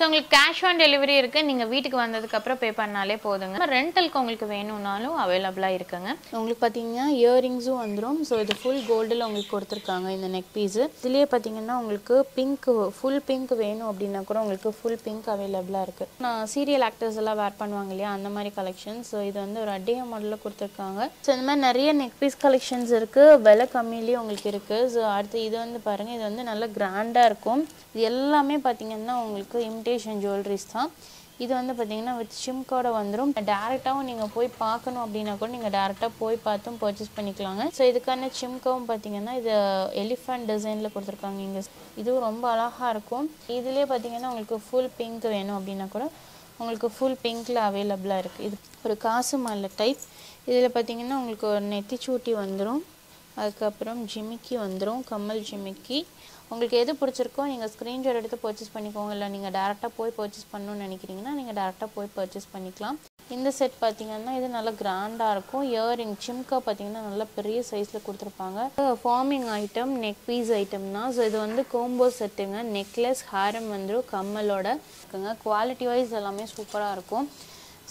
So உங்களுக்கு cash on delivery இருக்குது நீங்கள் வீட்டுக்கு வந்ததுக்கப்புறம் பே பண்ணாலே போதுங்க. ரெண்டலுக்கு உங்களுக்கு வேணும்னாலும் அவைலபிளாக இருக்குங்க. உங்களுக்கு பார்த்தீங்கன்னா இயரிங்ஸும் வந்துடும் ஸோ இது ஃபுல் கோல்டில் உங்களுக்கு கொடுத்துருக்காங்க இந்த நெக் பீஸு இதுலேயே பார்த்தீங்கன்னா உங்களுக்கு பிங்க் ஃபுல் பிங்க் வேணும் அப்படின்னா கூட உங்களுக்கு ஃபுல் பிங்க் அவைலபிளாக இருக்குது நான் சீரியல் ஆக்டர்ஸ் எல்லாம் வேர் பண்ணுவாங்க இல்லையா? அந்த மாதிரி கலெக்ஷன் ஸோ இது வந்து ஒரு அட்டைய மாடலில் கொடுத்துருக்காங்க. ஸோ இந்த மாதிரி நிறைய நெக் பீஸ் கலெக்ஷன்ஸ் இருக்குது விலை கம்மியிலேயே உங்களுக்கு இருக்குது ஸோ அடுத்து இது வந்து பாருங்கள் இது வந்து நல்லா கிராண்டாக இருக்கும். இது எல்லாமே பார்த்தீங்கன்னா உங்களுக்கு இமிட்டேஷன் ஜுவல்லரிஸ் தான். இது வந்து பார்த்தீங்கன்னா வித் ஷிம்கோட வந்துடும் டேரெக்டாகவும் நீங்கள் போய் பார்க்கணும் அப்படின்னா கூட நீங்கள் டேரெக்டாக போய் பார்த்தும் பர்ச்சேஸ் பண்ணிக்கலாங்க. ஸோ இதுக்கான சிம்காவும் பார்த்தீங்கன்னா இது எலிஃபண்ட் டிசைனில் கொடுத்துருக்காங்க இங்கே. இதுவும் ரொம்ப அழகாக இருக்கும். இதுலேயே பார்த்தீங்கன்னா உங்களுக்கு ஃபுல் பிங்க் வேணும் அப்படின்னா கூட உங்களுக்கு ஃபுல் பிங்க்கில் அவைலபிளாக இருக்குது இது ஒரு காசு மாலை டைப் இதில் பார்த்தீங்கன்னா உங்களுக்கு ஒரு நெத்திச்சூட்டி வந்துடும் அதுக்கப்புறம் ஜிமிக்கி வந்துடும் கம்மல் ஜிமிக்கி. உங்களுக்கு எது பிடிச்சிருக்கோ நீங்கள் ஸ்க்ரீன்ஷாட் எடுத்து பர்ச்சேஸ் பண்ணிக்கோங்க. இல்லை நீங்கள் டேரெக்டாக போய் பர்ச்சேஸ் பண்ணணும்னு நினைக்கிறீங்கன்னா நீங்கள் டேரெக்டாக போய் பர்ச்சேஸ் பண்ணிக்கலாம். இந்த செட் பார்த்தீங்கன்னா இது நல்லா கிராண்டாக இருக்கும். இயரிங் சிம்கா பார்த்தீங்கன்னா நல்லா பெரிய சைஸில் கொடுத்துருப்பாங்க. ஃபார்மிங் ஐட்டம் நெக் பீஸ் ஐட்டம்னா ஸோ இது வந்து கோம்போ செட்டுங்க நெக்லஸ் ஹாரம் வந்துடும் கம்மலோட இருக்குங்க. குவாலிட்டி வைஸ் எல்லாமே சூப்பராக இருக்கும்.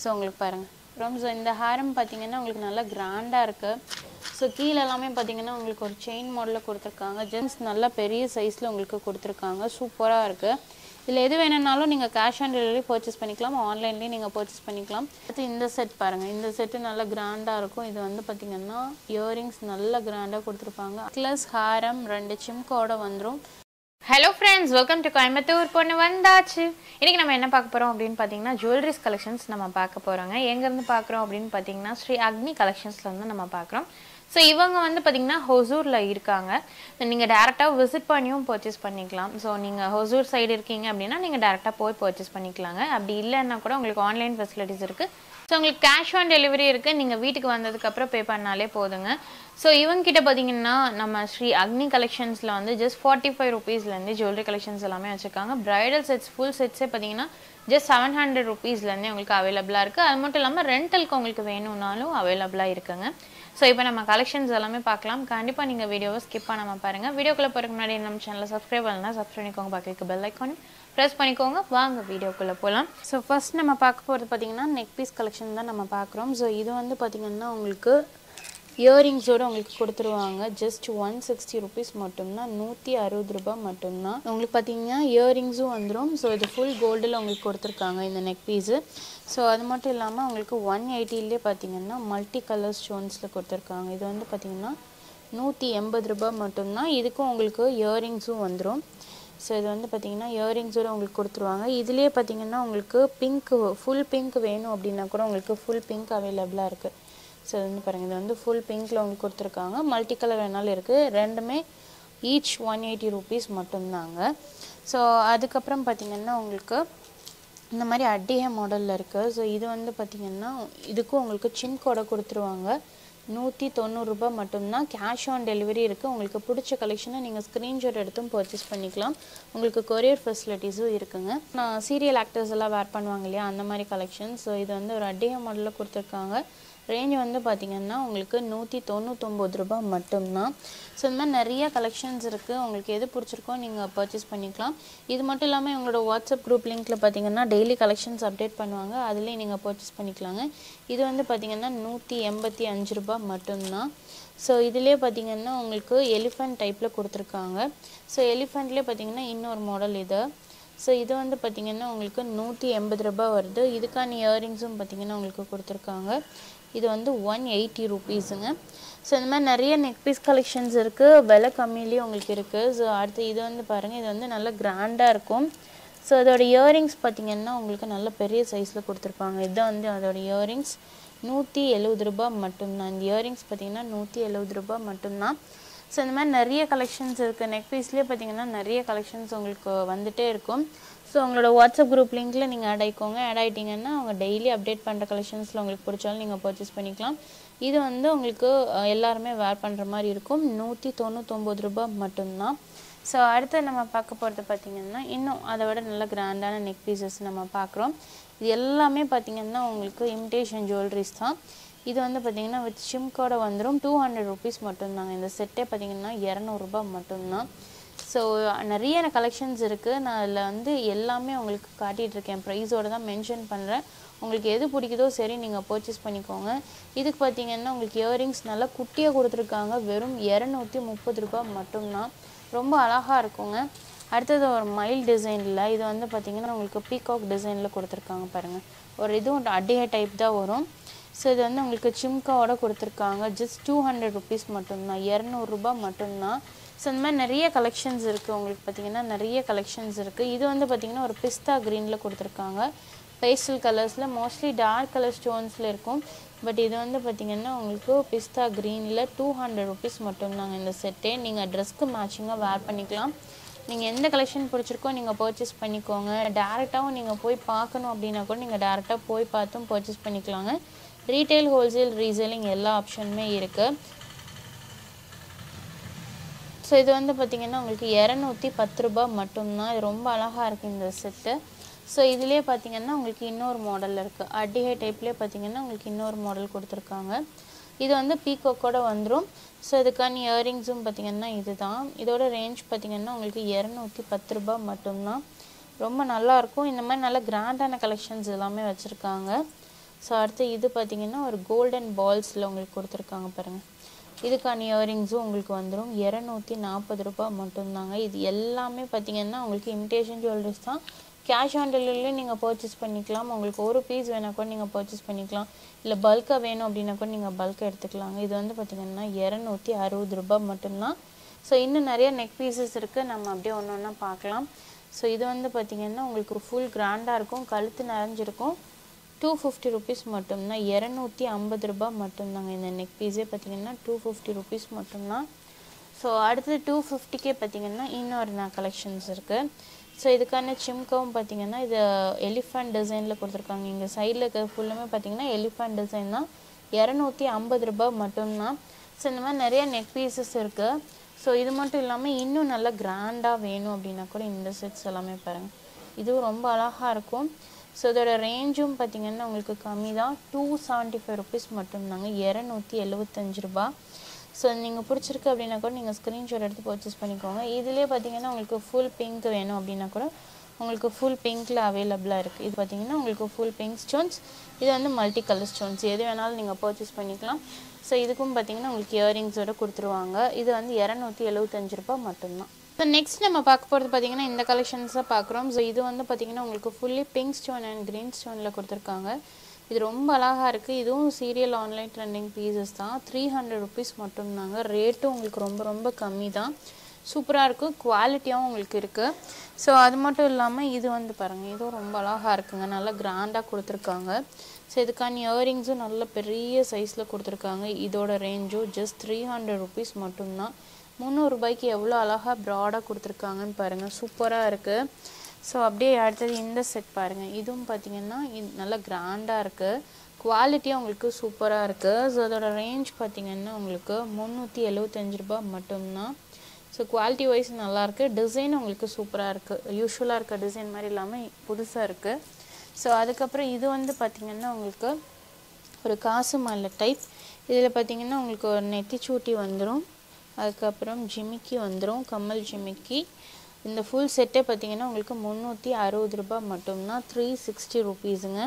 ஸோ உங்களுக்கு பாருங்கள் அப்புறம் ஸோ இந்த ஹாரம் பார்த்தீங்கன்னா உங்களுக்கு நல்லா கிராண்டாக இருக்குது ஸோ கீழே எல்லாமே பார்த்தீங்கன்னா உங்களுக்கு ஒரு செயின் மாடலில் கொடுத்துருக்காங்க. ஜென்ஸ் நல்லா பெரிய சைஸில் உங்களுக்கு கொடுத்துருக்காங்க. சூப்பராக இருக்குது இதில் எது வேணும்னாலும் நீங்கள் கேஷ் ஆன் டெலிவரி பர்ச்சேஸ் பண்ணிக்கலாம். ஆன்லைன்லேயும் நீங்கள் பர்ச்சேஸ் பண்ணிக்கலாம். அடுத்து இந்த செட் பாருங்கள் இந்த செட்டு நல்லா கிராண்டாக இருக்கும். இது வந்து பார்த்தீங்கன்னா இயரிங்ஸ் நல்லா கிராண்டாக கொடுத்துருப்பாங்க. ப்ளஸ் ஹாரம் ரெண்டு சிம்கோட வந்துடும் hello friends welcome to Coimbatore பொண்ணு வந்தாச்சு. இன்றைக்கி நம்ம என்ன பார்க்க போகிறோம் அப்படின்னு பார்த்தீங்கன்னா ஜுவல்லரிஸ் கலெக்ஷன்ஸ் நம்ம பார்க்க போகிறோங்க எங்கேருந்து பார்க்குறோம் அப்படின்னு பார்த்தீங்கன்னா ஸ்ரீ அக்னி கலெக்ஷன்ஸில் வந்து நம்ம பார்க்குறோம். ஸோ இவங்க வந்து பார்த்தீங்கன்னா ஹொசூரில் இருக்காங்க. நீங்கள் டேரெக்டாக விசிட் பண்ணியும் பர்ச்சேஸ் பண்ணிக்கலாம். ஸோ நீங்கள் ஹொசூர் சைடு இருக்கீங்க அப்படின்னா நீங்கள் டேரெக்டாக போய் பர்ச்சேஸ் பண்ணிக்கலாங்க. அப்படி இல்லைன்னா கூட உங்களுக்கு ஆன்லைன் ஃபெசிலிட்டிஸ் இருக்குது ஸோ உங்களுக்கு கேஷ் ஆன் டெலிவரி இருக்குது நீங்கள் வீட்டுக்கு வந்ததுக்கப்புறம் பே பண்ணாலே போதுங்க. ஸோ இவங்ககிட்ட பார்த்தீங்கன்னா நம்ம ஸ்ரீ அக்னி கலெக்ஷன்ஸில் வந்து ஜஸ்ட் ஃபார்ட்டி ஃபைவ் ருபீஸ்லேருந்து ஜுவல்லரி கலெக்ஷன்ஸ் எல்லாமே வச்சுருக்காங்க. ப்ரைடல் செட்ஸ் ஃபுல் செட்ஸே பார்த்தீங்கன்னா ஜஸ்ட் செவன் ஹண்ட்ரட் ருபீஸ்லேருந்தே உங்களுக்கு அவைலபிளாக இருக்குது அது மட்டும் இல்லாமல் ரெண்டலுக்கு உங்களுக்கு வேணும்னாலும் அவைலபிளாக இருக்குங்க. ஸோ இப்போ நம்ம கலெக்ஷன்ஸ் எல்லாமே பார்க்கலாம் கண்டிப்பாக நீங்கள் வீடியோவை ஸ்கிப் பண்ணாமல் பாருங்கள் வீடியோக்குள்ளே போகிறதுக்கு முன்னாடி நம்ம சேனலை சப்ஸ்கிரைப் பண்ணலாம் சப்ஸ்கிரைப் பண்ணிக்கோங்க. பார்க்குறதுக்கு பெல் ஐக்கான் ப்ரெஸ் பண்ணிக்கோங்க. வாங்க வீடியோக்குள்ளே போகலாம் ஸோ ஃபர்ஸ்ட் நம்ம பார்க்க போகிறது பார்த்திங்கன்னா நெக் பீஸ் கலெக்ஷன் தான் நம்ம பார்க்குறோம். ஸோ இது வந்து பார்த்திங்கன்னா உங்களுக்கு இயரிங்ஸோடு உங்களுக்கு கொடுத்துருவாங்க. ஜஸ்ட் ஒன் சிக்ஸ்டி ருபீஸ் மட்டும்தான். நூற்றி அறுபது ரூபாய் மட்டும்தான். உங்களுக்கு பார்த்தீங்கன்னா இயரிங்ஸும் வந்துடும் ஸோ இது ஃபுல் கோல்டில் உங்களுக்கு கொடுத்துருக்காங்க இந்த நெக் பீஸு ஸோ அது மட்டும் இல்லாமல் உங்களுக்கு ஒன் எயிட்டிலே பார்த்தீங்கன்னா மல்டி கலர் ஸ்டோன்ஸில் கொடுத்துருக்காங்க. இது வந்து பார்த்தீங்கன்னா நூற்றி எண்பது ரூபாய் மட்டும்தான். இதுக்கும் உங்களுக்கு இயரிங்ஸும் வந்துடும் ஸோ இது வந்து பார்த்திங்கன்னா இயரிங்ஸோட உங்களுக்கு கொடுத்துருவாங்க. இதுலேயே பார்த்தீங்கன்னா உங்களுக்கு பிங்க் ஃபுல் பிங்க் வேணும் அப்படின்னா கூட உங்களுக்கு ஃபுல் பிங்க் அவைலபிளாக இருக்குது ஸோ இது வந்து பாருங்கள் இது வந்து ஃபுல் பிங்க்கில் உங்களுக்கு கொடுத்துருக்காங்க. மல்டி கலர் வேணாலும் இருக்குது ரெண்டுமே ஈச் ஒன் எயிட்டி ருபீஸ் மட்டும்தாங்க. ஸோ அதுக்கப்புறம் பார்த்தீங்கன்னா உங்களுக்கு இந்த மாதிரி அட்டிய மாடலில் இருக்குது ஸோ இது வந்து பார்த்திங்கன்னா இதுக்கும் உங்களுக்கு சின் கூட கொடுத்துருவாங்க. நூற்றி தொண்ணூறுரூபா மட்டும்தான் கேஷ் ஆன் டெலிவரி இருக்குது உங்களுக்கு பிடிச்ச கலெக்ஷனை நீங்கள் ஸ்க்ரீன்ஷாட் எடுத்தும் பர்ச்சேஸ் பண்ணிக்கலாம். உங்களுக்கு கொரியர் ஃபெசிலிட்டிஸும் இருக்குங்க. நான் சீரியல் ஆக்டர்ஸ் எல்லாம் வேர் பண்ணுவாங்க இல்லையா? அந்த மாதிரி கலெக்ஷன் ஸோ இது வந்து ஒரு அடிய மாடலில் கொடுத்துருக்காங்க. ரேஞ்ச் வந்து பார்த்திங்கன்னா உங்களுக்கு நூற்றி தொண்ணூத்தொம்பது ரூபாய் மட்டும்தான். ஸோ இந்த மாதிரி நிறைய கலெக்ஷன்ஸ் இருக்குது உங்களுக்கு எது பிடிச்சிருக்கோ நீங்கள் பர்ச்சேஸ் பண்ணிக்கலாம். இது மட்டும் இல்லாமல் எங்களோட வாட்ஸ்அப் குரூப் லிங்க்கில் பார்த்தீங்கன்னா டெய்லி கலெக்ஷன்ஸ் அப்டேட் பண்ணுவாங்க. அதுலேயும் நீங்கள் பர்ச்சேஸ் பண்ணிக்கலாங்க. இது வந்து பார்த்திங்கன்னா நூற்றி எண்பத்தி அஞ்சு ரூபாய் மட்டும்தான். ஸோ இதிலே பார்த்தீங்கன்னா உங்களுக்கு எலிஃபண்ட் டைப்பில் கொடுத்துருக்காங்க. ஸோ எலிஃபண்ட்லேயே பார்த்தீங்கன்னா இன்னொரு மாடல் இது. ஸோ இது வந்து பார்த்திங்கன்னா உங்களுக்கு நூற்றி எண்பது ரூபாய் வருது. இதுக்கான இயரிங்ஸும் பார்த்திங்கன்னா உங்களுக்கு கொடுத்துருக்காங்க. இது வந்து ஒன் எயிட்டி ருபீஸுங்க ஸோ இந்த மாதிரி நிறைய நெக் பீஸ் கலெக்ஷன்ஸ் இருக்குது விலை கம்மியிலேயே உங்களுக்கு இருக்குது ஸோ அடுத்து இது வந்து பாருங்கள் இது வந்து நல்லா கிராண்டாக இருக்கும். ஸோ அதோட இயரிங்ஸ் பார்த்திங்கன்னா உங்களுக்கு நல்ல பெரிய சைஸில் கொடுத்துருப்பாங்க. இதுதான் வந்து அதோட இயரிங்ஸ் நூற்றி எழுபது ரூபாய் மட்டும்தான். இந்த இயரிங்ஸ் பார்த்திங்கன்னா நூற்றி எழுபது ரூபாய் மட்டும்தான். ஸோ இந்த மாதிரி நிறைய கலெக்ஷன்ஸ் இருக்குது நெக் பீஸ்லேயே பார்த்தீங்கன்னா நிறைய கலெக்ஷன்ஸ் உங்களுக்கு வந்துகிட்டே இருக்கும். ஸோ உங்களோட வாட்ஸ்அப் குரூப் லிங்க்கில் நீங்கள் ஆட் ஆகிக்கோங்க ஆட் ஆகிட்டிங்கன்னா அவங்க டெய்லி அப்டேட் பண்ணுற கலெக்ஷன்ஸில் உங்களுக்கு பிடிச்சாலும் நீங்கள் பர்ச்சேஸ் பண்ணிக்கலாம். இது வந்து உங்களுக்கு எல்லாருமே வேர் பண்ணுற மாதிரி இருக்கும். நூற்றி தொண்ணூத்தொம்பது ரூபாய் மட்டும்தான். ஸோ அடுத்து நம்ம பார்க்க போகிறது பார்த்திங்கன்னா இன்னும் அதை விட நல்ல கிராண்டான நெக் பீசஸ் நம்ம பார்க்குறோம். இது எல்லாமே பார்த்திங்கன்னா உங்களுக்கு இமிடேஷன் ஜுவல்லரிஸ் தான். இது வந்து பார்த்திங்கன்னா வித் ஷிம்கோட வந்துடும் டூ ஹண்ட்ரட் ருபீஸ் மட்டும்தாங்க. இந்த செட்டே பார்த்திங்கன்னா இரநூறுபா மட்டும்தான். ஸோ நிறைய கலெக்ஷன்ஸ் இருக்குது நான் அதில் வந்து எல்லாமே உங்களுக்கு காட்டிகிட்டு இருக்கேன். ப்ரைஸோட தான் மென்ஷன் பண்ணுறேன் உங்களுக்கு எது பிடிக்குதோ சரி நீங்கள் பர்ச்சேஸ் பண்ணிக்கோங்க. இதுக்கு பார்த்தீங்கன்னா உங்களுக்கு இயரிங்ஸ் நல்லா குட்டியாக கொடுத்துருக்காங்க. வெறும் இரநூத்தி முப்பது ரூபாய் மட்டும்தான். ரொம்ப அழகாக இருக்குங்க. அடுத்தது ஒரு மைல் டிசைனில் இது வந்து பார்த்திங்கன்னா உங்களுக்கு பீகாக் டிசைனில் கொடுத்துருக்காங்க பாருங்கள் ஒரு இதுவும் அடிய டைப் தான் வரும். ஸோ இது வந்து உங்களுக்கு சிம்காவோட கொடுத்துருக்காங்க. ஜஸ்ட் டூ ஹண்ட்ரட் ருபீஸ் மட்டும்தான். இரநூறுபா மட்டும்தான். ஸோ இந்த மாதிரி நிறைய கலெக்ஷன்ஸ் இருக்குது உங்களுக்கு பார்த்தீங்கன்னா நிறைய கலெக்ஷன்ஸ் இருக்குது இது வந்து பார்த்தீங்கன்னா ஒரு பிஸ்தா க்ரீனில் கொடுத்துருக்காங்க. பேஸ்டல் கலர்ஸில் மோஸ்ட்லி டார்க் கலர் ஸ்டோன்ஸில் இருக்கும். பட் இது வந்து பார்த்தீங்கன்னா உங்களுக்கு பிஸ்தா க்ரீனில் டூ ஹண்ட்ரட் ருபீஸ் மட்டும்தாங்க இந்த செட்டே நீங்கள் ட்ரெஸ்க்கு மேட்சிங்காக வேர் பண்ணிக்கலாம். நீங்கள் எந்த கலெக்ஷன் பிடிச்சிருக்கோ நீங்கள் பர்ச்சேஸ் பண்ணிக்கோங்க. டேரெக்டாகவும் நீங்கள் போய் பார்க்கணும் அப்படின்னா கூட நீங்கள் டேரெக்டாக போய் பார்த்தும் பர்ச்சேஸ் பண்ணிக்கலாங்க. ரீட்டைல் ஹோல்சேல் ரீசேலிங் எல்லா ஆப்ஷனுமே இருக்குது ஸோ இது வந்து பார்த்திங்கன்னா உங்களுக்கு இரநூத்தி பத்து ரூபா மட்டும்தான். இது ரொம்ப அழகாக இருக்குது இந்த செட்டு ஸோ இதுலேயே பார்த்தீங்கன்னா உங்களுக்கு இன்னொரு மாடல் இருக்குது அடிகை டைப்லேயே பார்த்தீங்கன்னா உங்களுக்கு இன்னொரு மாடல் கொடுத்துருக்காங்க. இது வந்து பீக்கோக்கோட வந்துடும் ஸோ இதுக்கான இயரிங்ஸும் பார்த்தீங்கன்னா இதுதான். இதோட ரேஞ்ச் பார்த்தீங்கன்னா உங்களுக்கு இரநூத்தி பத்து ரூபா மட்டும்தான். ரொம்ப நல்லாயிருக்கும் இந்த மாதிரி நல்ல கிராண்டான கலெக்ஷன்ஸ் எல்லாமே வச்சுருக்காங்க. ஸோ அடுத்து இது பார்த்தீங்கன்னா ஒரு கோல்டன் பால்ஸில் உங்களுக்கு கொடுத்துருக்காங்க பாருங்கள் இதுக்கான இயரிங்ஸும் உங்களுக்கு வந்துடும் இரநூத்தி நாற்பது ரூபாய் மட்டும்தாங்க. இது எல்லாமே பார்த்தீங்கன்னா உங்களுக்கு இமிட்டேஷன் ஜுவல்லரிஸ் தான். கேஷ் ஆன் டெலிவரியும் நீங்கள் பர்ச்சேஸ் பண்ணிக்கலாம். உங்களுக்கு ஒரு பீஸ் வேணால் கூட நீங்கள் பர்ச்சேஸ் பண்ணிக்கலாம். இல்லை பல்காக வேணும் அப்படின்னா கூட நீங்கள் பல்காக எடுத்துக்கலாங்க. இது வந்து பார்த்தீங்கன்னா இரநூத்தி அறுபது ரூபாய் மட்டும்தான். ஸோ இன்னும் நிறைய நெக் பீசஸ் இருக்குது நம்ம அப்படியே ஒன்று ஒன்றா பார்க்கலாம். ஸோ இது வந்து பார்த்தீங்கன்னா உங்களுக்கு ஃபுல் கிராண்டாக இருக்கும். கழுத்து நிறைஞ்சிருக்கும். டூ ஃபிஃப்டி ருபீஸ் மட்டும்தான் இரநூத்தி ஐம்பது ரூபாய் மட்டும்தாங்க இந்த நெக் பீஸே பார்த்தீங்கன்னா டூ ஃபிஃப்டி ருபீஸ் மட்டும்தான். ஸோ அடுத்தது டூ ஃபிஃப்டிக்கே பார்த்தீங்கன்னா இன்னொரு நான் கலெக்ஷன்ஸ் இருக்குது ஸோ இதுக்கான சிம்காவும் பார்த்தீங்கன்னா இது எலிஃபண்ட் டிசைனில் கொடுத்துருக்காங்க. இங்கே சைடில் இருக்க ஃபுல்லுமே பார்த்தீங்கன்னா எலிஃபண்ட் டிசைன் தான். இரநூத்தி ஐம்பது ரூபாய் மட்டும்தான். ஸோ இந்த மாதிரி நிறைய நெக் பீசஸ் இருக்குது ஸோ இது மட்டும் இல்லாமல் இன்னும் நல்லா கிராண்டாக வேணும் அப்படின்னா கூட இந்த செட்ஸ் எல்லாமே பாருங்கள் இதுவும் ரொம்ப அழகாக இருக்கும். ஸோ இதோட ரேஞ்சும் பார்த்தீங்கன்னா உங்களுக்கு கம்மி தான் டூ செவன்ட்டி ஃபைவ் ருபீஸ் மட்டும்தாங்க. இரநூத்தி எழுபத்தஞ்சு ரூபா. ஸோ நீங்கள் பிடிச்சிருக்கு அப்படின்னா கூட நீங்கள் ஸ்க்ரீன்ஷாட் எடுத்து பர்ச்சேஸ் பண்ணிக்கோங்க. இதுலேயே பார்த்தீங்கன்னா உங்களுக்கு ஃபுல் பிங்க் வேணும் அப்படின்னா கூட உங்களுக்கு ஃபுல் பிங்க்கில் அவைலபிளாக இருக்குது இது பார்த்தீங்கன்னா உங்களுக்கு ஃபுல் பிங்க் ஸ்டோன்ஸ் இது வந்து மல்டி கலர் ஸ்டோன்ஸ் எது வேணாலும் நீங்கள் பர்ச்சேஸ் பண்ணிக்கலாம். ஸோ இதுக்கும் பார்த்தீங்கன்னா உங்களுக்கு இயரிங்ஸோட கொடுத்துருவாங்க. இது வந்து இரநூத்தி எழுபத்தஞ்சு ரூபாய் மட்டும்தான். ஸோ நெக்ஸ்ட் நம்ம பார்க்க போகிறது பார்த்திங்கன்னா இந்த கலெக்ஷன்ஸை பார்க்குறோம். ஸோ இது வந்து பார்த்திங்கன்னா உங்களுக்கு fully pink stone and green ஸ்டோனில் கொடுத்துருக்காங்க. இது ரொம்ப அழகாக இருக்குது இதுவும் சீரியல் ஆன்லைன் ட்ரெண்டிங் பீசஸ் தான். த்ரீ ஹண்ட்ரட் ருபீஸ் மட்டும்தாங்க. ரேட்டும் உங்களுக்கு ரொம்ப ரொம்ப கம்மி தான். சூப்பராக இருக்கும் குவாலிட்டியாகவும் உங்களுக்கு இருக்குது ஸோ அது மட்டும் இல்லாமல் இது வந்து பாருங்கள் இதுவும் ரொம்ப அழகாக இருக்குங்க. நல்லா கிராண்டாக கொடுத்துருக்காங்க. ஸோ இதுக்கான இயரிங்ஸும் நல்ல பெரிய சைஸில் கொடுத்துருக்காங்க. இதோட ரேஞ்சும் ஜஸ்ட் த்ரீ ஹண்ட்ரட் ருபீஸ் மட்டும்தான். முந்நூறுரூபாய்க்கு எவ்வளோ அழகாக ப்ராடாக கொடுத்துருக்காங்கன்னு பாருங்கள் சூப்பராக இருக்குது ஸோ அப்படியே அடுத்தது இந்த செட் பாருங்கள் இதுவும் பார்த்தீங்கன்னா இது நல்லா கிராண்டாக இருக்குது குவாலிட்டியும் உங்களுக்கு சூப்பராக இருக்குது ஸோ அதோட ரேஞ்ச் பார்த்தீங்கன்னா உங்களுக்கு முந்நூற்றி எழுபத்தஞ்சு ரூபாய் மட்டும்தான். ஸோ குவாலிட்டி வைஸ் நல்லாயிருக்கு டிசைன் உங்களுக்கு சூப்பராக இருக்குது யூஸ்வலாக இருக்க டிசைன் மாதிரி இல்லாமல் புதுசாக இருக்குது ஸோ அதுக்கப்புறம் இது வந்து பார்த்திங்கன்னா உங்களுக்கு ஒரு காசு மாலை டைப் இதில் பார்த்தீங்கன்னா உங்களுக்கு ஒரு நெத்திச்சூட்டி வந்துடும் அதுக்கப்புறம் ஜிமிக்கி வந்துடும் கம்மல் ஜிமிக்கி. இந்த ஃபுல் செட்டே பார்த்தீங்கன்னா உங்களுக்கு முந்நூற்றி அறுபது ரூபாய் மட்டும்தான் த்ரீ சிக்ஸ்டி ருபீஸுங்க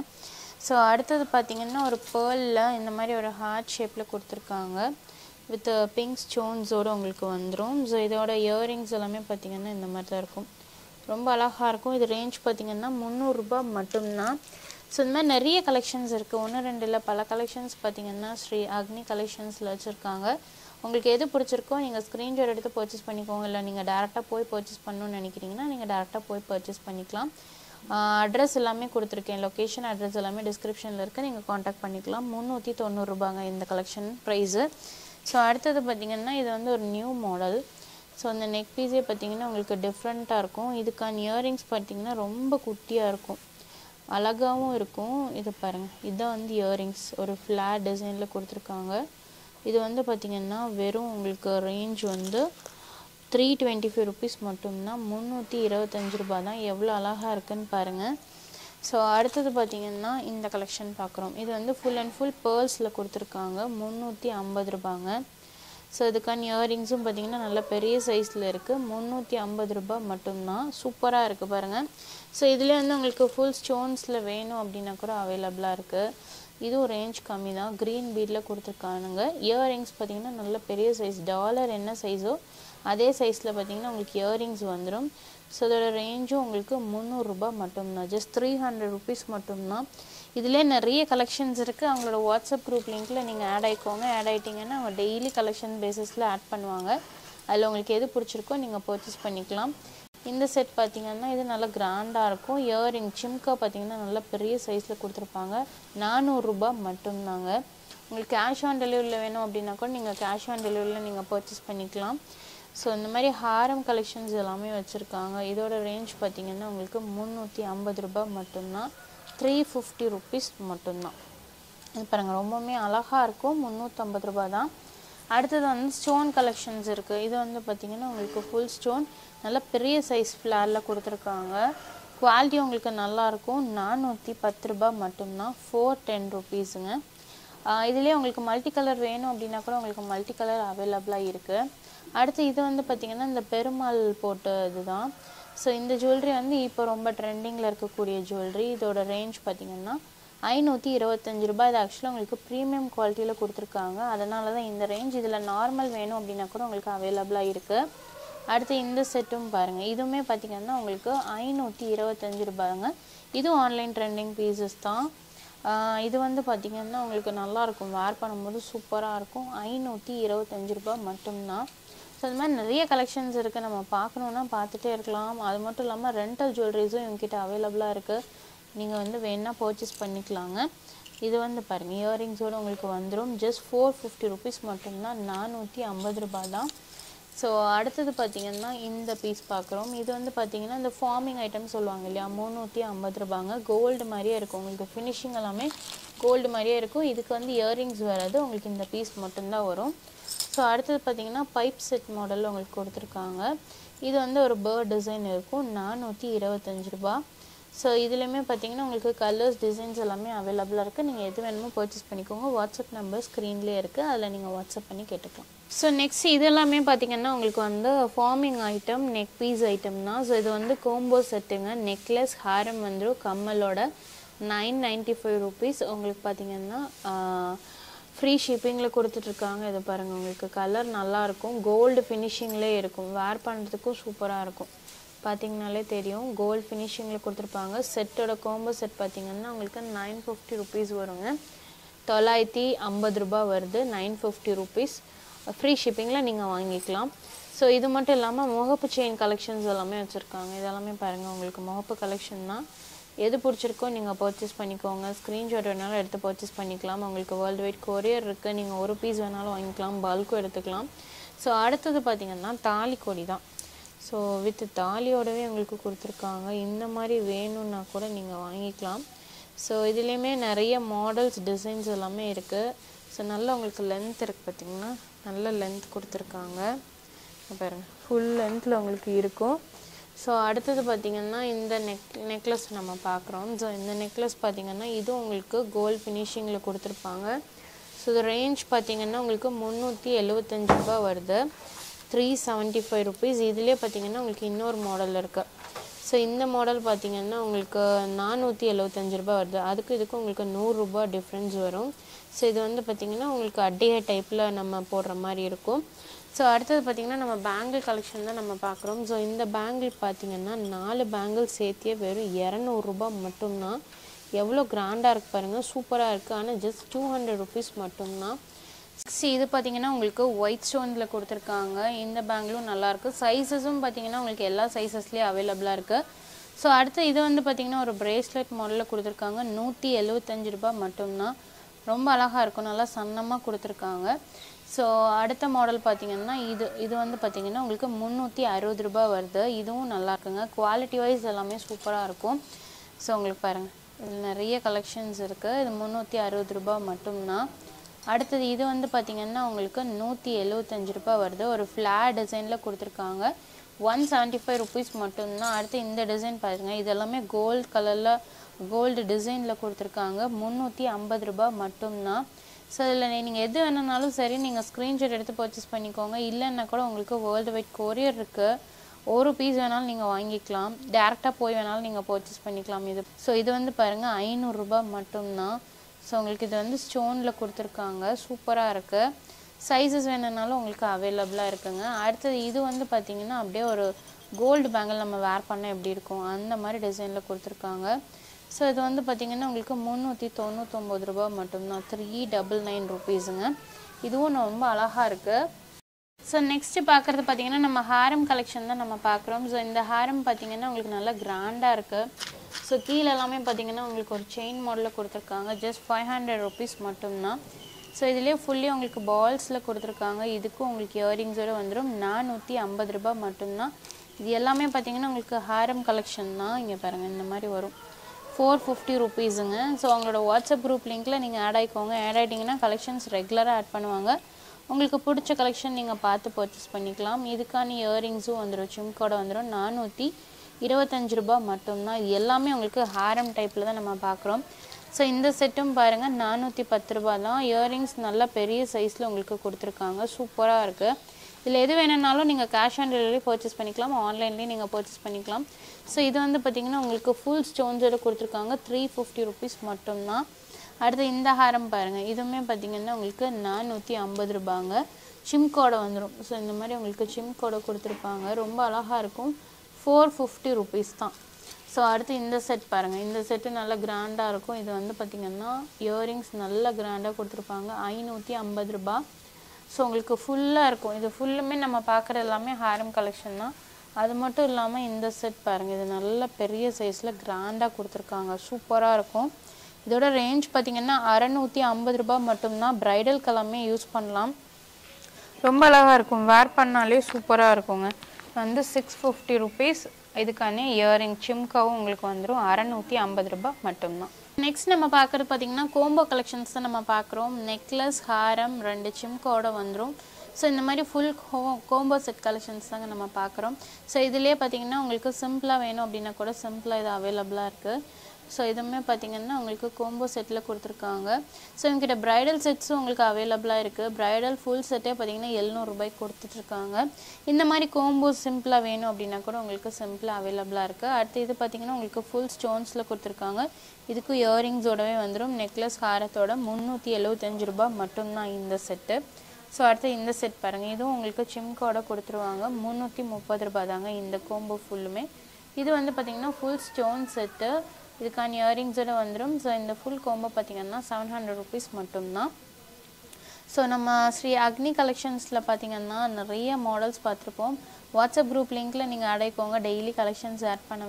ஸோ அடுத்தது பார்த்தீங்கன்னா ஒரு பேர்லில் இந்த மாதிரி ஒரு ஹார்ட் ஷேப்பில் கொடுத்துருக்காங்க. வித் பிங்க் ஸ்டோன்ஸோடு உங்களுக்கு வந்துடும் ஸோ இதோட இயரிங்ஸ் எல்லாமே பார்த்தீங்கன்னா இந்த மாதிரி தான் இருக்கும். ரொம்ப அழகாக இருக்கும். இது ரேஞ்ச் பார்த்தீங்கன்னா முந்நூறுரூபா மட்டும்தான். ஸோ இந்த மாதிரி நிறைய கலெக்ஷன்ஸ் இருக்குது ஒன்று ரெண்டு இல்லை பல கலெக்ஷன்ஸ் பார்த்திங்கன்னா ஸ்ரீ அக்னி கலெக்ஷன்ஸில் வச்சுருக்காங்க. உங்களுக்கு எது பிடிச்சிருக்கோ நீங்கள் ஸ்க்ரீன்ஷாட் எடுத்து பர்ச்சேஸ் பண்ணிக்கோங்க. இல்லை நீங்கள் டேரெக்டாக போய் பர்ச்சேஸ் பண்ணணும்னு நினைக்கிறீங்கன்னா நீங்கள் டேரெக்டாக போய் பர்ச்சேஸ் பண்ணிக்கலாம். அட்ரஸ் எல்லாமே கொடுத்துருக்கேன். லொக்கேஷன் அட்ரஸ் எல்லாமே டிஸ்கிரிப்ஷனில் இருக்குது நீங்கள் காண்டாக்ட் பண்ணிக்கலாம். முந்நூற்றி தொண்ணூறுரூபாங்க இந்த கலெக்ஷன் ப்ரைஸு ஸோ அடுத்தது பார்த்திங்கன்னா இது வந்து ஒரு நியூ மாடல் ஸோ அந்த நெக் பீஸே பார்த்திங்கன்னா உங்களுக்கு டிஃப்ரெண்ட்டாக இருக்கும். இதுக்கான இயரிங்ஸ் பார்த்திங்கன்னா ரொம்ப குட்டியாக இருக்கும். அழகாகவும் இருக்கும். இது பாருங்கள் இதுதான் வந்து இயரிங்ஸ் ஒரு ஃப்ளாட் டிசைனில் கொடுத்துருக்காங்க. இது வந்து பார்த்திங்கன்னா வெறும் உங்களுக்கு ரேஞ்ச் வந்து த்ரீ டுவெண்ட்டி ஃபைவ் ருபீஸ் மட்டும்தான். முந்நூற்றி இருபத்தஞ்சு ரூபா தான் எவ்வளோ அழகாக இருக்குன்னு பாருங்கள் ஸோ அடுத்தது பார்த்திங்கன்னா இந்த கலெக்ஷன் பார்க்குறோம் இது வந்து ஃபுல் அண்ட் ஃபுல் பேர்ல்ஸில் கொடுத்துருக்காங்க. முந்நூற்றி ஐம்பது ரூபாங்க ஸோ இதுக்கான இயரிங்ஸும் பார்த்தீங்கன்னா நல்ல பெரிய சைஸில் இருக்குது முந்நூற்றி ஐம்பது ரூபாய் மட்டும்தான். சூப்பராக இருக்குது பாருங்கள் ஸோ இதுலேயே வந்து உங்களுக்கு ஃபுல் ஸ்டோன்ஸில் வேணும் அப்படின்னா கூட அவைலபிளாக இருக்குது இதுவும் ரேஞ்ச் கம்மி தான் க்ரீன் பீடில் கொடுத்துருக்கானுங்க. இயரிங்ஸ் பார்த்திங்கன்னா நல்ல பெரிய சைஸ் டாலர் என்ன சைஸோ அதே சைஸில் பார்த்தீங்கன்னா உங்களுக்கு இயரிங்ஸ் வந்துடும் ஸோ அதோட ரேஞ்சும் உங்களுக்கு முந்நூறுரூபா மட்டும்தான். ஜஸ்ட் த்ரீ ஹண்ட்ரட் ருபீஸ் மட்டும்தான். இதிலே நிறைய கலெக்ஷன்ஸ் இருக்குது அவங்களோட வாட்ஸ்அப் குரூப் லிங்க்கில் நீங்கள் ஆட் ஆகிக்கோங்க ஆட் ஆகிட்டிங்கன்னா அவங்க டெய்லி கலெக்ஷன் பேசிஸில் ஆட் பண்ணுவாங்க. அதில் உங்களுக்கு எது பிடிச்சிருக்கோ நீங்கள் பர்ச்சேஸ் பண்ணிக்கலாம். இந்த செட் பார்த்தீங்கன்னா இது நல்லா கிராண்டாக இருக்கும். இயரிங் சிம்கா பார்த்தீங்கன்னா நல்லா பெரிய சைஸில் கொடுத்துருப்பாங்க. நானூறுரூபா மட்டும்தாங்க. உங்களுக்கு கேஷ் ஆன் டெலிவரியில் வேணும் அப்படின்னா கூட நீங்கள் கேஷ் ஆன் டெலிவரியில் நீங்கள் பர்ச்சேஸ் பண்ணிக்கலாம். ஸோ இந்த மாதிரி ஹாரம் கலெக்ஷன்ஸ் எல்லாமே வச்சுருக்காங்க. இதோட ரேஞ்ச் பார்த்தீங்கன்னா உங்களுக்கு முந்நூற்றி ஐம்பது ரூபாய் மட்டும்தான். த்ரீ ஃபிஃப்டி ருபீஸ் மட்டும்தான். இது பாருங்கள் ரொம்பவுமே அழகாக இருக்கும். முந்நூற்றம்பது ரூபா தான். அடுத்தது வந்து ஸ்டோன் கலெக்ஷன்ஸ் இருக்குது இது வந்து பார்த்திங்கன்னா உங்களுக்கு ஃபுல் ஸ்டோன் நல்ல பெரிய சைஸ் ஃப்ளாரில் கொடுத்துருக்காங்க. குவாலிட்டி உங்களுக்கு நல்லாயிருக்கும் நானூற்றி பத்து ரூபாய் மட்டும்தான். ஃபோர் டென் ருபீஸுங்க இதுலேயே உங்களுக்கு மல்டி கலர் வேணும் அப்படின்னா கூட உங்களுக்கு மல்டி கலர் அவைலபிளாக இருக்குது அடுத்து இது வந்து பார்த்திங்கன்னா இந்த பெருமாள் போட்ட இதுதான் ஸோ இந்த ஜுவல்லரி வந்து இப்போ ரொம்ப ட்ரெண்டிங்கில் இருக்கக்கூடிய ஜுவல்லரி இதோட ரேஞ்ச் பார்த்திங்கன்னா ஐநூற்றி இருபத்தஞ்சி ரூபாய் இது ஆக்சுவலாக உங்களுக்கு ப்ரீமியம் குவாலிட்டியில் கொடுத்துருக்காங்க. அதனால தான் இந்த ரேஞ்ச் இதில் நார்மல் வேணும் அப்படின்னா கூட உங்களுக்கு அவைலபிளாக இருக்குது அடுத்து இந்த செட்டும் பாருங்கள் இதுவுமே பார்த்திங்கன்னா உங்களுக்கு ஐநூற்றி இருபத்தஞ்சி ரூபாய்ங்க. இதுவும் ஆன்லைன் ட்ரெண்டிங் பீசஸ் தான். இது வந்து பார்த்திங்கன்னா உங்களுக்கு நல்லாயிருக்கும் வேர் பண்ணும்போது சூப்பராக இருக்கும். ஐநூற்றி இருபத்தஞ்சி ரூபாய் மட்டும்தான். ஸோ அது மாதிரி நிறைய கலெக்ஷன்ஸ் இருக்குது நம்ம பார்க்கணுன்னா பார்த்துட்டே இருக்கலாம். அது மட்டும் இல்லாமல் ரெண்டல் ஜுவல்லரிஸும் இவங்ககிட்ட அவைலபிளாக இருக்குது நீங்கள் வந்து வேணால் பர்ச்சேஸ் பண்ணிக்கலாங்க. இது வந்து பாருங்கள் இயரிங்ஸோடு உங்களுக்கு வந்துடும் ஜஸ்ட் ஃபோர் ஃபிஃப்டி ருபீஸ் மட்டும்தான் நானூற்றி ஐம்பது ரூபா தான். ஸோ அடுத்தது பார்த்தீங்கன்னா இந்த பீஸ் பார்க்குறோம் இது வந்து பார்த்திங்கன்னா இந்த ஃபார்மிங் ஐட்டம் சொல்லுவாங்க இல்லையா? முந்நூற்றி ஐம்பது ரூபாங்க கோல்டு மாதிரியே இருக்கும். உங்களுக்கு ஃபினிஷிங் எல்லாமே கோல்டு மாதிரியே இருக்கும். இதுக்கு வந்து இயரிங்ஸ் வராது. உங்களுக்கு இந்த பீஸ் மட்டும்தான் வரும். ஸோ அடுத்தது பார்த்தீங்கன்னா பைப் செட் மாடலில் உங்களுக்கு கொடுத்துருக்காங்க. இது வந்து ஒரு பேர்ட் டிசைன் இருக்கும். நானூற்றி இருபத்தஞ்சு ரூபா ஸோ இதுலேயுமே பார்த்தீங்கன்னா உங்களுக்கு கலர்ஸ் டிசைன்ஸ் எல்லாமே அவைலபிளாக இருக்குது நீங்கள் எது வேணுமோ பர்ச்சேஸ் பண்ணிக்கோங்க. வாட்ஸ்அப் நம்பர் ஸ்க்ரீன்லேயே இருக்குது அதில் நீங்கள் வாட்ஸ்அப் பண்ணி கேட்டுக்கலாம். ஸோ நெக்ஸ்ட் இது எல்லாமே பார்த்தீங்கன்னா உங்களுக்கு வந்து forming item neck piece item தான். ஸோ இது வந்து கோம்போ செட்டுங்க நெக்லஸ் ஹாரம் வந்துடும் கம்மலோட நைன் நைன்ட்டி ஃபைவ் ருபீஸ் உங்களுக்கு பார்த்தீங்கன்னா ஃப்ரீ ஷிப்பிங்கில் கொடுத்துட்ருக்காங்க இது பாருங்கள் உங்களுக்கு கலர் நல்லாயிருக்கும் கோல்டு ஃபினிஷிங்லேயே இருக்கும். வேர் பண்ணுறதுக்கும் சூப்பராக இருக்கும். பார்த்தீங்கனாலே தெரியும். கோல்டு ஃபினிஷிங்கில் கொடுத்துருப்பாங்க. செட்டோட கோம்போ செட் பார்த்தீங்கன்னா உங்களுக்கு நைன் ஃபிஃப்டி ருபீஸ் வருங்க. தொள்ளாயிரத்தி ஐம்பது ரூபாய் வருது. நைன் ஃபிஃப்டி ருபீஸ் ஃப்ரீ ஷிப்பிங்கில் நீங்கள் வாங்கிக்கலாம். ஸோ இது மட்டும் இல்லாமல் முகப்பு செயின் கலெக்ஷன்ஸ் எல்லாமே வச்சுருக்காங்க. இதெல்லாமே பாருங்கள் உங்களுக்கு முகப்பு கலெக்ஷன் தான் எது பிடிச்சிருக்கோ நீங்கள் பர்ச்சேஸ் பண்ணிக்கோங்க. ஸ்க்ரீன்ஷாட் வேணாலும் எடுத்து பர்ச்சேஸ் பண்ணிக்கலாம். உங்களுக்கு வேர்ல்டு வைட் கொரியர் இருக்குது நீங்கள் ஒரு பீஸ் வேணாலும் வாங்கிக்கலாம். பல்க்கும் எடுத்துக்கலாம். ஸோ அடுத்தது பார்த்தீங்கன்னா தாலி கொடி தான். ஸோ வித் தாலியோடவே உங்களுக்கு கொடுத்துருக்காங்க. இந்த மாதிரி வேணும்னா கூட நீங்கள் வாங்கிக்கலாம். ஸோ இதுலேயுமே நிறைய மாடல்ஸ் டிசைன்ஸ் எல்லாமே இருக்குது ஸோ நல்ல உங்களுக்கு லென்த் இருக்குது பார்த்திங்கன்னா நல்ல லென்த் கொடுத்துருக்காங்க. பாருங்க ஃபுல் லென்த்தில் உங்களுக்கு இருக்கும். ஸோ அடுத்தது பார்த்தீங்கன்னா இந்த நெக் நெக்லஸ் நம்ம பார்க்குறோம் ஸோ இந்த நெக்லஸ் பார்த்தீங்கன்னா இதுவும் உங்களுக்கு கோல்ட் ஃபினிஷிங்கில் கொடுத்துருப்பாங்க. ஸோ இது ரேஞ்ச் பார்த்தீங்கன்னா உங்களுக்கு முந்நூற்றி எழுபத்தஞ்சு ரூபா வருது. த்ரீ செவன்ட்டி ஃபைவ் ருபீஸ் இதுலேயே பார்த்தீங்கன்னா உங்களுக்கு இன்னொரு மாடல் இருக்குது ஸோ இந்த மாடல் பார்த்தீங்கன்னா உங்களுக்கு நானூற்றி எழுபத்தஞ்சு ரூபாய் வருது. அதுக்கு இதுக்கும் உங்களுக்கு நூறுரூபா டிஃப்ரென்ஸ் வரும். ஸோ இது வந்து பார்த்திங்கன்னா உங்களுக்கு அட்டையை டைப்பில் நம்ம போடுற மாதிரி இருக்கும். ஸோ அடுத்தது பார்த்திங்கன்னா நம்ம பேங்கிள் கலெக்ஷன் தான் நம்ம பார்க்குறோம் ஸோ இந்த பேங்கிள் பார்த்திங்கன்னா நாலு பேங்கிள் சேர்த்தியே வெறும் இரநூறுபா மட்டும்தான். எவ்வளோ கிராண்டாக இருக்குது பாருங்கள் சூப்பராக இருக்குது ஆனால் ஜஸ்ட் டூ ஹண்ட்ரட் ருபீஸ் மட்டும்தான். நெக்ஸ்ட் இது பார்த்தீங்கன்னா உங்களுக்கு ஒயிட் ஸ்டோனில் கொடுத்துருக்காங்க. இந்த பேங்கிளும் நல்லாயிருக்கு சைஸஸும் பார்த்தீங்கன்னா உங்களுக்கு எல்லா சைஸஸ்லேயும் அவைலபிளாக இருக்குது ஸோ அடுத்து இது வந்து பார்த்தீங்கன்னா ஒரு ப்ரேஸ்லெட் மாடலில் கொடுத்துருக்காங்க. நூற்றி எழுபத்தஞ்சு ரூபாய் மட்டும்தான். ரொம்ப அழகாக இருக்கும். நல்லா சன்னமாக கொடுத்துருக்காங்க. ஸோ அடுத்த மாடல் பார்த்தீங்கன்னா இது இது வந்து பார்த்தீங்கன்னா உங்களுக்கு முந்நூற்றி அறுபது ரூபாய் வருது. இதுவும் நல்லா இருக்குங்க குவாலிட்டி வைஸ் எல்லாமே சூப்பராக இருக்கும். ஸோ உங்களுக்கு பாருங்கள் இதில் நிறைய கலெக்ஷன்ஸ் இருக்குது இது முந்நூற்றி அறுபது ரூபாய் மட்டும்தான். அடுத்தது இது வந்து பார்த்திங்கன்னா உங்களுக்கு நூற்றி எழுபத்தஞ்சு ரூபாய் வருது. ஒரு ஃப்ளாட் டிசைனில் கொடுத்துருக்காங்க. ஒன் செவன்ட்டி ஃபைவ் ருபீஸ் மட்டும்தான். அடுத்து இந்த டிசைன் பாருங்கள் இது எல்லாமே கோல்டு கலரில் கோல்டு டிசைனில் கொடுத்துருக்காங்க. முந்நூற்றி ஐம்பது ரூபாய் மட்டும்தான். ஸோ இதில் நீங்கள் எது வேணுனாலும் சரி நீங்கள் ஸ்க்ரீன்ஷாட் எடுத்து பர்ச்சேஸ் பண்ணிக்கோங்க. இல்லைன்னா கூட உங்களுக்கு வேர்ல்டு வைட் கொரியர் இருக்குது ஒரு பீஸ் வேணாலும் நீங்கள் வாங்கிக்கலாம். டேரெக்டாக போய் வேணாலும் நீங்கள் பர்ச்சேஸ் பண்ணிக்கலாம். இது ஸோ இது வந்து பாருங்கள் ஐநூறுரூபா மட்டும்தான். ஸோ உங்களுக்கு இது வந்து ஸ்டோனில் கொடுத்துருக்காங்க. சூப்பராக இருக்குது சைஸஸ் வேணும்னாலும் உங்களுக்கு அவைலபிளாக இருக்குங்க. அடுத்தது இது வந்து பார்த்தீங்கன்னா அப்படியே ஒரு கோல்டு பேங்கிள் நம்ம வேர் பண்ணால் எப்படி இருக்கும்? அந்த மாதிரி டிசைனில் கொடுத்துருக்காங்க. ஸோ இது வந்து பார்த்தீங்கன்னா உங்களுக்கு முந்நூற்றி தொண்ணூற்றொம்பது ரூபா மட்டும்தான். த்ரீ டபுள் நைன் ருபீஸுங்க இதுவும் ரொம்ப அழகாக இருக்குது ஸோ நெக்ஸ்ட்டு பார்க்குறது பார்த்தீங்கன்னா நம்ம ஹாரம் கலெக்ஷன் தான் நம்ம பார்க்குறோம். ஸோ இந்த ஹாரம் பார்த்தீங்கன்னா உங்களுக்கு நல்லா கிராண்டாக இருக்குது ஸோ கீழே எல்லாமே பார்த்தீங்கன்னா உங்களுக்கு ஒரு செயின் மாடலில் கொடுத்துருக்காங்க. ஜஸ்ட் ஃபைவ் ஹண்ட்ரட் ருபீஸ் மட்டும்தான். ஸோ இதுலேயே ஃபுல்லி உங்களுக்கு பால்ஸில் கொடுத்துருக்காங்க. இதுக்கும் உங்களுக்கு இயரிங்ஸோட வந்துடும் நானூற்றி ஐம்பது ரூபாய் மட்டும்தான். இது எல்லாமே பார்த்தீங்கன்னா உங்களுக்கு ஹாரம் கலெக்ஷன் தான். இங்கே பாருங்கள் இந்த மாதிரி வரும். ஃபோர் ஃபிஃப்டி ருபீஸுங்க ஸோ அவங்களோட வாட்ஸ்அப் குரூப் லிங்க்கில் நீங்கள் ஆட் ஆகிக்கோங்க ஆட் ஆகிட்டிங்கன்னா கலெக்ஷன்ஸ் ரெகுலராக ஆட் பண்ணுவாங்க. உங்களுக்கு பிடிச்ச கலெக்ஷன் நீங்கள் பார்த்து பர்ச்சேஸ் பண்ணிக்கலாம். இதுக்கான இயரிங்ஸும் வந்துடும் சிம்கோட வந்துடும் நானூற்றி இருபத்தஞ்சு ரூபாய் மட்டும்தான். இது எல்லாமே உங்களுக்கு ஹாரம் டைப்பில் தான் நம்ம பார்க்குறோம். ஸோ இந்த செட்டும் பாருங்கள் நானூற்றி பத்து ரூபா தான். இயரிங்ஸ் நல்லா பெரிய சைஸில் உங்களுக்கு கொடுத்துருக்காங்க. சூப்பராக இருக்குது இதில் எது வேணும்னாலும் நீங்கள் கேஷ் ஆன் டெலிவரி பர்ச்சேஸ் பண்ணிக்கலாம். ஆன்லைன்லேயும் நீங்கள் பர்ச்சேஸ் பண்ணிக்கலாம். ஸோ இது வந்து பார்த்திங்கன்னா உங்களுக்கு ஃபுல் ஸ்டோன்ஸோடு கொடுத்துருக்காங்க. த்ரீ ஃபிஃப்டி ருபீஸ் மட்டும்தான். அடுத்து இந்த ஹாரம் பாருங்கள் இதுவுமே பார்த்திங்கன்னா உங்களுக்கு நானூற்றி ஐம்பது ரூபாங்க. சிம்கோட வந்துடும் ஸோ இந்த மாதிரி உங்களுக்கு சிம்கோட கொடுத்துருப்பாங்க. ரொம்ப அழகாக இருக்கும். ஃபோர் ஃபிஃப்டி ருபீஸ் தான். ஸோ அடுத்து இந்த செட் பாருங்கள் இந்த செட்டு நல்லா கிராண்டாக இருக்கும். இது வந்து பார்த்திங்கன்னா இயரிங்ஸ் நல்லா கிராண்டாக கொடுத்துருப்பாங்க. ஐநூற்றி ஐம்பது ரூபா. ஸோ உங்களுக்கு ஃபுல்லாக இருக்கும். இது ஃபுல்லுமே நம்ம பார்க்குற எல்லாமே ஹாரம் கலெக்ஷன் தான். அது மட்டும் இல்லாமல் இந்த செட் பாருங்கள் இது நல்ல பெரிய சைஸில் கிராண்டாக கொடுத்துருக்காங்க. சூப்பராக இருக்கும். இதோட ரேஞ்ச் பார்த்திங்கன்னா அறநூற்றி ஐம்பது ரூபாய் மட்டும்தான். ப்ரைடல் கலமே யூஸ் பண்ணலாம். ரொம்ப அழகாக இருக்கும். வேர் பண்ணாலே சூப்பராக இருக்குங்க. வந்து சிக்ஸ் ஃபிஃப்டி ருபீஸ் இதுக்கான இயரிங் சிம்காவும் உங்களுக்கு வந்துடும் அறநூற்றி ஐம்பது ரூபாய் மட்டும்தான். நெக்ஸ்ட் நம்ம பார்க்குறது பார்த்திங்கன்னா கோம்போ கலெக்ஷன்ஸ் தான் நம்ம பார்க்குறோம். நெக்லஸ் ஹாரம் ரெண்டு சிம்கோட வந்துடும் ஸோ இந்த மாதிரி full co combo set collections தாங்க நம்ம பார்க்குறோம். ஸோ இதுலேயே பார்த்தீங்கன்னா உங்களுக்கு சிம்பிளாக வேணும் அப்படின்னா கூட சிம்பிளாக இது அவைலபிளாக இருக்குது ஸோ இதுவுமே பார்த்தீங்கன்னா உங்களுக்கு கோம்போ செட்டில் கொடுத்துருக்காங்க. ஸோ எங்ககிட்ட ப்ரைடல் செட்ஸும் உங்களுக்கு அவைலபிளாக இருக்குது ப்ரைடல் ஃபுல் செட்டே பார்த்தீங்கன்னா எழுநூறுபாய்க்கு கொடுத்துட்ருக்காங்க. இந்த மாதிரி கோம்போ சிம்பிளாக வேணும் அப்படின்னா கூட உங்களுக்கு சிம்பிளாக அவைலபிளாக இருக்குது அடுத்து இது பார்த்தீங்கன்னா உங்களுக்கு ஃபுல் ஸ்டோன்ஸில் கொடுத்துருக்காங்க. இதுக்கும் இயரிங்ஸோடவே வந்துடும் நெக்லஸ் ஹாரத்தோட முந்நூற்றி எழுபத்தஞ்சு ரூபாய் மட்டும்தான் இந்த செட்டு ஸோ அடுத்து இந்த செட் பாருங்கள் இதுவும் உங்களுக்கு சிம்கோட கொடுத்துருவாங்க. முந்நூற்றி முப்பது ரூபாய் தாங்க இந்த கோம்போ ஃபுல்லுமே இது வந்து பார்த்திங்கன்னா ஃபுல் ஸ்டோன் செட்டு இதுக்கான இயரிங்ஸோட வந்துடும் ஸோ இந்த ஃபுல் கோம்போ பார்த்திங்கன்னா செவன் ஹண்ட்ரட் ருபீஸ் மட்டும்தான். ஸோ நம்ம ஸ்ரீ அக்னி கலெக்ஷன்ஸில் பார்த்தீங்கன்னா நிறைய மாடல்ஸ் பார்த்துருப்போம் வாட்ஸ்அப் குரூப் லிங்க்கில் நீங்கள் அடைக்கோங்க. டெய்லி கலெக்ஷன்ஸ் ஆட் பண்ண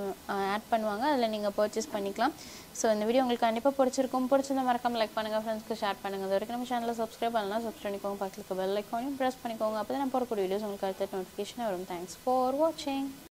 ஆட் பண்ணுவாங்க. அதில் நீங்கள் பர்ச்சேஸ் பண்ணிக்கலாம். ஸோ இந்த வீடியோ உங்களுக்கு கண்டிப்பாக பிடிச்சிருக்கும். பிடிச்சிருந்தா மறக்காமல் லைக் பண்ணுங்கள் ஃப்ரெண்ட்ஸ்க்கு ஷேர் பண்ணுங்கள் இது வரைக்கும் நம்ம சேனலில் சப்ஸ்கிரைப் பண்ணலாம் சப்ஸ்கிரைப் பண்ணிக்கோங்க. பக்கத்துக்கு பெல் ஐக்கானையும் ப்ரெஸ் பண்ணிக்கோங்க. அப்போ தான் நான் போடக்கூடிய வீடியோஸ் உங்களுக்கு அடுத்த நோட்டிஃபிகேஷன் வரும். தேங்க்ஸ் ஃபார் வாட்சிங்